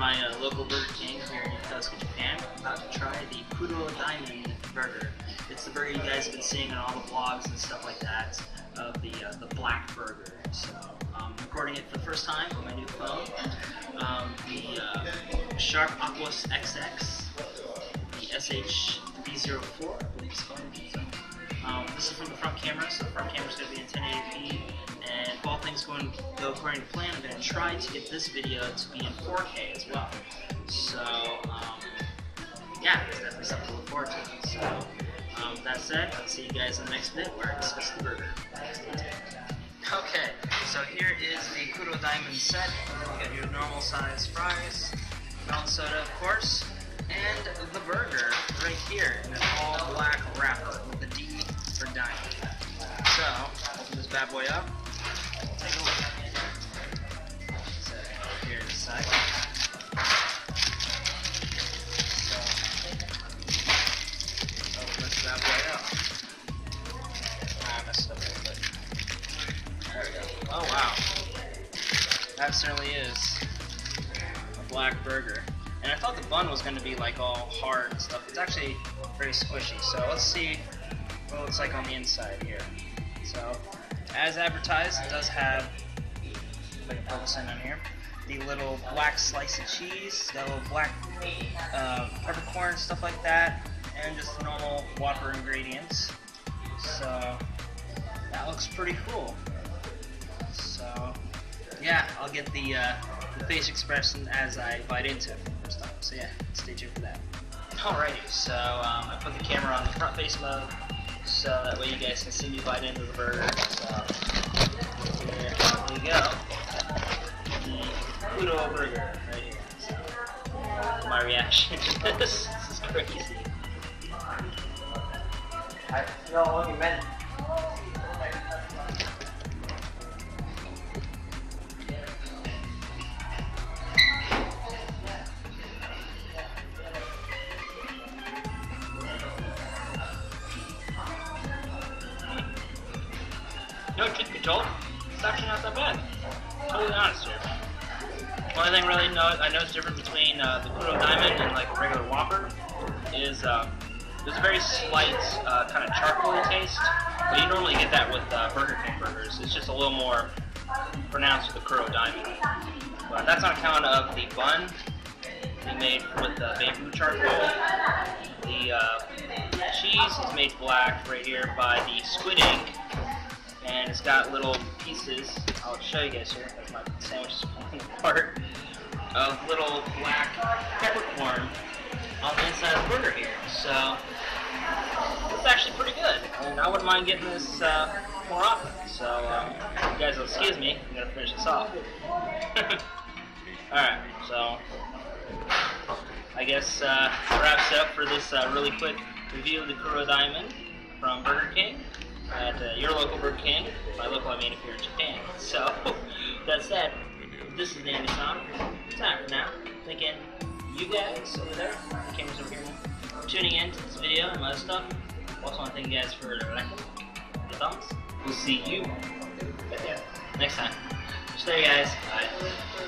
my uh, local Burger King here in Yokosuka, Japan. I'm about to try the Kuro Diamond burger. It's the burger you guys have been seeing on all the vlogs and stuff like that of the uh, the black burger. So I'm recording it for the first time on my new phone. Um, the uh, Sharp Aquos XX, the SH304, I believe it's called. So, um, this is from the front camera, so plan, I'm to try to get this video to be in 4K as well. So, um, yeah, it's definitely something to look forward to. So, um, that said, I'll see you guys in the next bit where I discuss the burger. Okay, so here is the Kuro Diamond set. You got your normal size fries, melon soda, of course, and the burger right here in an all black wrapper with the D for diamond. So, open this bad boy up. Take a look. That certainly is a black burger. And I thought the bun was going to be like all hard and stuff. It's actually very squishy. So let's see what it looks like on the inside here. So as advertised, it does have, I can focus in on here, the little black slice of cheese, the little black uh, peppercorn, stuff like that, and just the normal Whopper ingredients. So that looks pretty cool. So yeah, I'll get the, uh, the face expression as I bite into it for the first time. So yeah, stay tuned for that. Alrighty, so um, I put the camera on the front face mode, so that way you guys can see me bite into the burger. So here we go. The Kuro burger right here. So, my reaction to this, this is crazy. I know what you meant. No, truth be told, it's actually not that bad. Totally honest here. Only thing really know, I know is different between uh, the Kuro Diamond and like a regular Whopper is um, there's a very slight uh, kind of charcoaly taste, but you normally get that with uh, Burger King burgers. It's just a little more pronounced with the Kuro Diamond. But that's on account of the bun being made with the bamboo charcoal. The uh, cheese is made black right here by the squid ink it's got little pieces. I'll show you guys here as my sandwich is falling apart. Of little black peppercorn on the inside of the burger here. So it's actually pretty good, and I wouldn't mind getting this uh, more often. So um, you guys will excuse me. I'm gonna finish this off. All right, so I guess uh, wraps up for this uh, really quick review of the Kuro Diamond from Burger King your local Burger King. By local, I mean if you're in Japan. So, that said, this is Andy San. Time for now. Thanking you guys over there, the cameras over here, tuning in to this video and other stuff. Also, want to thank you guys for liking, the thumbs. We'll see you next time. Stay, guys. Bye.